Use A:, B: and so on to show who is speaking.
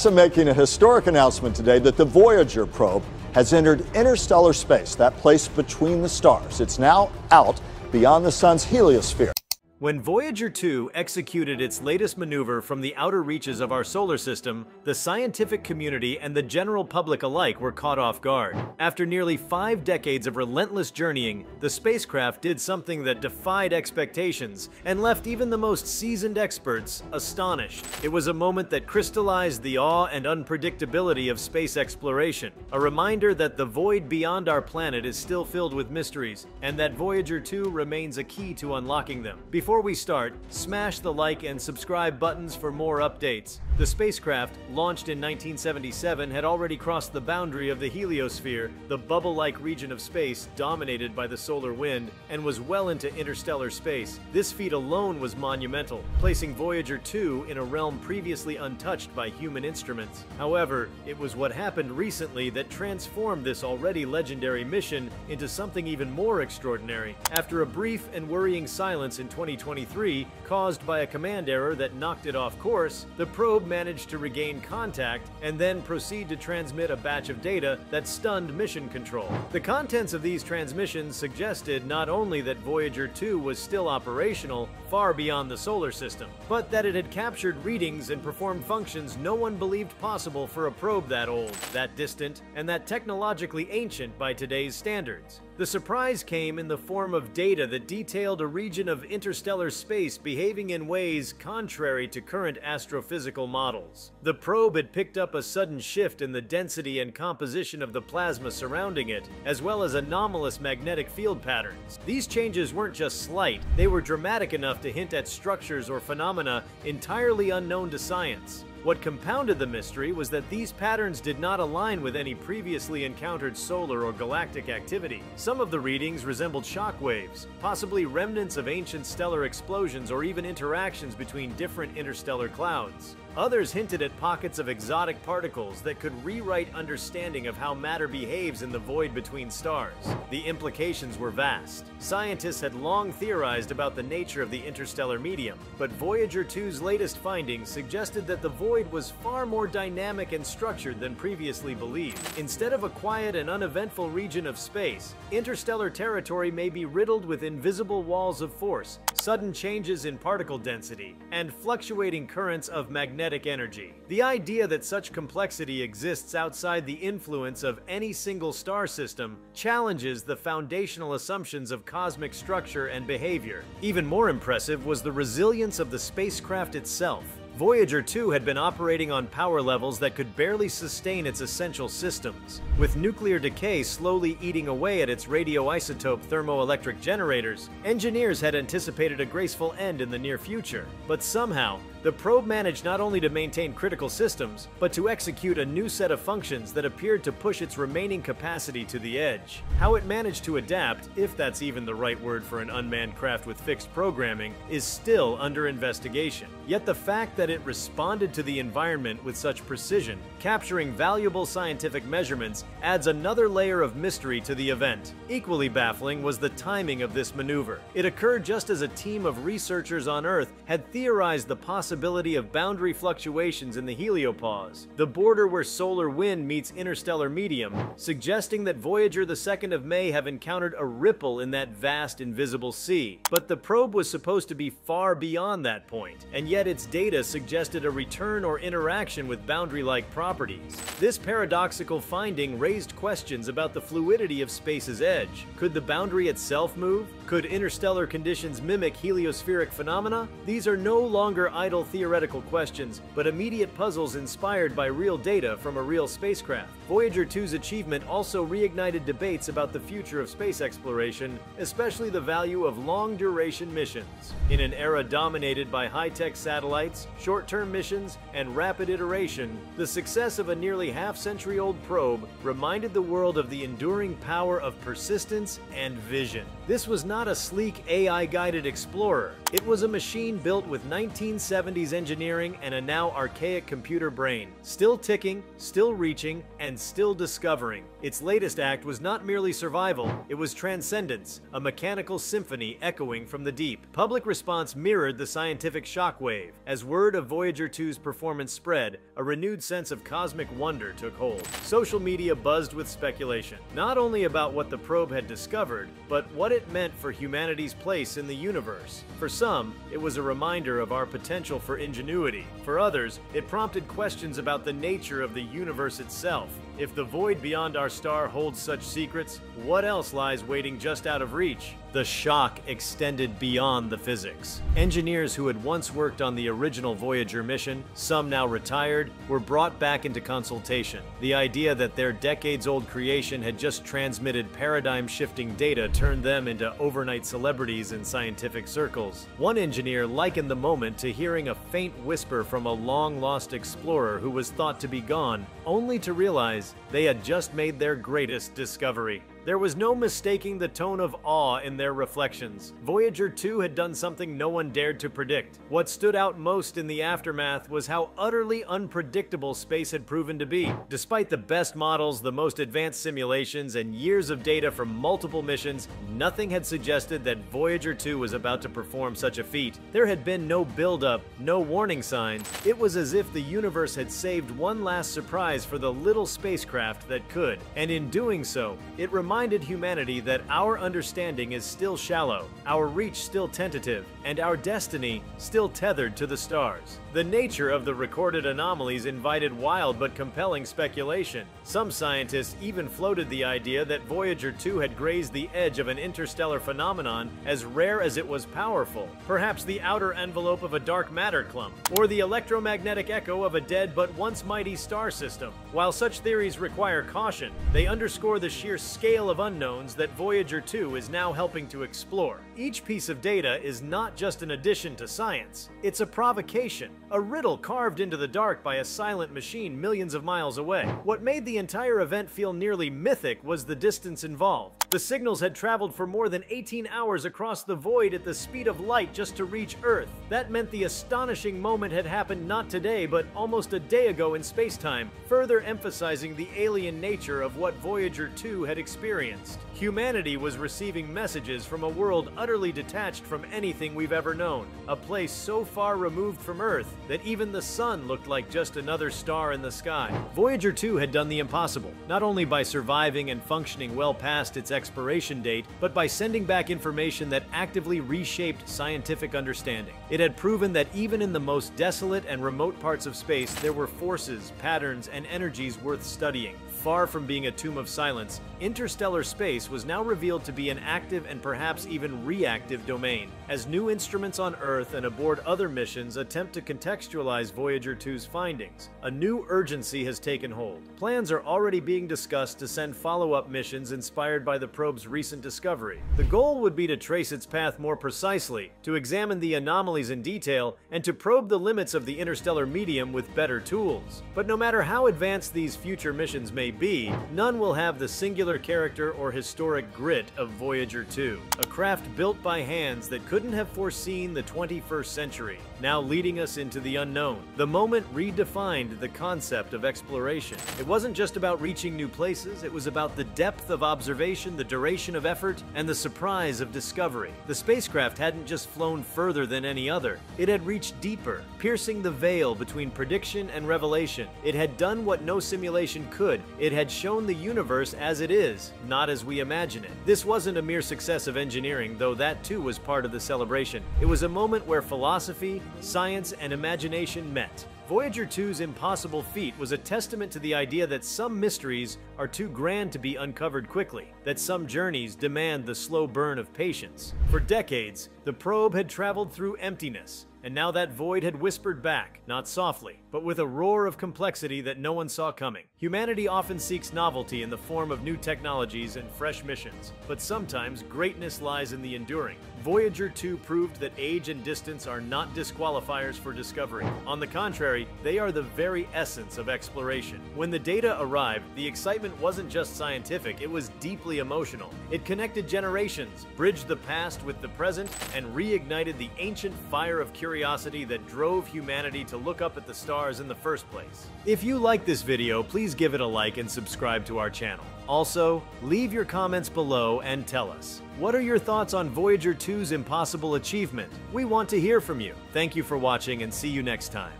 A: NASA making a historic announcement today that the Voyager probe has entered interstellar space, that place between the stars. It's now out beyond the sun's heliosphere.
B: When Voyager 2 executed its latest maneuver from the outer reaches of our solar system, the scientific community and the general public alike were caught off guard. After nearly five decades of relentless journeying, the spacecraft did something that defied expectations and left even the most seasoned experts astonished. It was a moment that crystallized the awe and unpredictability of space exploration, a reminder that the void beyond our planet is still filled with mysteries, and that Voyager 2 remains a key to unlocking them. Before before we start, smash the like and subscribe buttons for more updates. The spacecraft, launched in 1977, had already crossed the boundary of the heliosphere, the bubble-like region of space dominated by the solar wind, and was well into interstellar space. This feat alone was monumental, placing Voyager 2 in a realm previously untouched by human instruments. However, it was what happened recently that transformed this already legendary mission into something even more extraordinary. After a brief and worrying silence in 2023, caused by a command error that knocked it off course, the probe managed to regain contact and then proceed to transmit a batch of data that stunned mission control. The contents of these transmissions suggested not only that Voyager 2 was still operational far beyond the solar system, but that it had captured readings and performed functions no one believed possible for a probe that old, that distant, and that technologically ancient by today's standards. The surprise came in the form of data that detailed a region of interstellar space behaving in ways contrary to current astrophysical models. The probe had picked up a sudden shift in the density and composition of the plasma surrounding it, as well as anomalous magnetic field patterns. These changes weren't just slight, they were dramatic enough to hint at structures or phenomena entirely unknown to science. What compounded the mystery was that these patterns did not align with any previously encountered solar or galactic activity. Some of the readings resembled shock waves, possibly remnants of ancient stellar explosions or even interactions between different interstellar clouds. Others hinted at pockets of exotic particles that could rewrite understanding of how matter behaves in the void between stars. The implications were vast. Scientists had long theorized about the nature of the interstellar medium, but Voyager 2's latest findings suggested that the void was far more dynamic and structured than previously believed. Instead of a quiet and uneventful region of space, interstellar territory may be riddled with invisible walls of force, sudden changes in particle density, and fluctuating currents of magnetic energy. The idea that such complexity exists outside the influence of any single star system challenges the foundational assumptions of cosmic structure and behavior. Even more impressive was the resilience of the spacecraft itself. Voyager 2 had been operating on power levels that could barely sustain its essential systems. With nuclear decay slowly eating away at its radioisotope thermoelectric generators, engineers had anticipated a graceful end in the near future. But somehow, the probe managed not only to maintain critical systems, but to execute a new set of functions that appeared to push its remaining capacity to the edge. How it managed to adapt, if that's even the right word for an unmanned craft with fixed programming, is still under investigation. Yet the fact that it responded to the environment with such precision, capturing valuable scientific measurements, adds another layer of mystery to the event. Equally baffling was the timing of this maneuver. It occurred just as a team of researchers on Earth had theorized the possibility possibility of boundary fluctuations in the heliopause, the border where solar wind meets interstellar medium, suggesting that Voyager the 2nd of May have encountered a ripple in that vast invisible sea. But the probe was supposed to be far beyond that point, and yet its data suggested a return or interaction with boundary-like properties. This paradoxical finding raised questions about the fluidity of space's edge. Could the boundary itself move? Could interstellar conditions mimic heliospheric phenomena? These are no longer idle theoretical questions, but immediate puzzles inspired by real data from a real spacecraft. Voyager 2's achievement also reignited debates about the future of space exploration, especially the value of long-duration missions. In an era dominated by high-tech satellites, short-term missions, and rapid iteration, the success of a nearly half-century-old probe reminded the world of the enduring power of persistence and vision. This was not a sleek AI-guided explorer. It was a machine built with 1970s engineering and a now archaic computer brain, still ticking, still reaching, and still discovering. Its latest act was not merely survival, it was transcendence, a mechanical symphony echoing from the deep. Public response mirrored the scientific shockwave. As word of Voyager 2's performance spread, a renewed sense of cosmic wonder took hold. Social media buzzed with speculation, not only about what the probe had discovered, but what it meant for humanity's place in the universe. For some, it was a reminder of our potential for ingenuity. For others, it prompted questions about the nature of the universe itself. If the void beyond our star holds such secrets, what else lies waiting just out of reach? The shock extended beyond the physics. Engineers who had once worked on the original Voyager mission, some now retired, were brought back into consultation. The idea that their decades-old creation had just transmitted paradigm-shifting data turned them into overnight celebrities in scientific circles. One engineer likened the moment to hearing a faint whisper from a long-lost explorer who was thought to be gone, only to realize they had just made their greatest discovery. There was no mistaking the tone of awe in their reflections. Voyager 2 had done something no one dared to predict. What stood out most in the aftermath was how utterly unpredictable space had proven to be. Despite the best models, the most advanced simulations, and years of data from multiple missions, nothing had suggested that Voyager 2 was about to perform such a feat. There had been no buildup, no warning signs. It was as if the universe had saved one last surprise for the little spacecraft that could, and in doing so, it reminded reminded humanity that our understanding is still shallow, our reach still tentative, and our destiny still tethered to the stars. The nature of the recorded anomalies invited wild but compelling speculation. Some scientists even floated the idea that Voyager 2 had grazed the edge of an interstellar phenomenon as rare as it was powerful, perhaps the outer envelope of a dark matter clump, or the electromagnetic echo of a dead but once mighty star system. While such theories require caution, they underscore the sheer scale of unknowns that Voyager 2 is now helping to explore. Each piece of data is not just an addition to science, it's a provocation, a riddle carved into the dark by a silent machine millions of miles away. What made the entire event feel nearly mythic was the distance involved. The signals had traveled for more than 18 hours across the void at the speed of light just to reach Earth. That meant the astonishing moment had happened not today, but almost a day ago in spacetime, further emphasizing the alien nature of what Voyager 2 had experienced. Humanity was receiving messages from a world utterly detached from anything we've ever known, a place so far removed from Earth that even the sun looked like just another star in the sky. Voyager 2 had done the impossible, not only by surviving and functioning well past its expiration date, but by sending back information that actively reshaped scientific understanding. It had proven that even in the most desolate and remote parts of space, there were forces, patterns, and energies worth studying. Far from being a tomb of silence, interstellar space was now revealed to be an active and perhaps even reactive domain, as new instruments on Earth and aboard other missions attempt to contextualize Voyager 2's findings. A new urgency has taken hold. Plans are already being discussed to send follow-up missions inspired by the probe's recent discovery. The goal would be to trace its path more precisely, to examine the anomalies in detail, and to probe the limits of the interstellar medium with better tools. But no matter how advanced these future missions may be, none will have the singular character or historic grit of Voyager 2, a craft built by hands that couldn't have foreseen the 21st century, now leading us into the unknown. The moment redefined the concept of exploration. It wasn't just about reaching new places, it was about the depth of observation, the duration of effort, and the surprise of discovery. The spacecraft hadn't just flown further than any other, it had reached deeper, piercing the veil between prediction and revelation. It had done what no simulation could, it had shown the universe as it is, not as we imagine it. This wasn't a mere success of engineering, though that too was part of the celebration. It was a moment where philosophy, science, and imagination met. Voyager 2's impossible feat was a testament to the idea that some mysteries are too grand to be uncovered quickly, that some journeys demand the slow burn of patience. For decades, the probe had traveled through emptiness, and now that void had whispered back, not softly, but with a roar of complexity that no one saw coming. Humanity often seeks novelty in the form of new technologies and fresh missions, but sometimes greatness lies in the enduring. Voyager 2 proved that age and distance are not disqualifiers for discovery. On the contrary, they are the very essence of exploration. When the data arrived, the excitement wasn't just scientific, it was deeply emotional. It connected generations, bridged the past with the present, and reignited the ancient fire of curiosity that drove humanity to look up at the stars in the first place. If you like this video, please give it a like and subscribe to our channel. Also, leave your comments below and tell us. What are your thoughts on Voyager 2's impossible achievement? We want to hear from you. Thank you for watching and see you next time.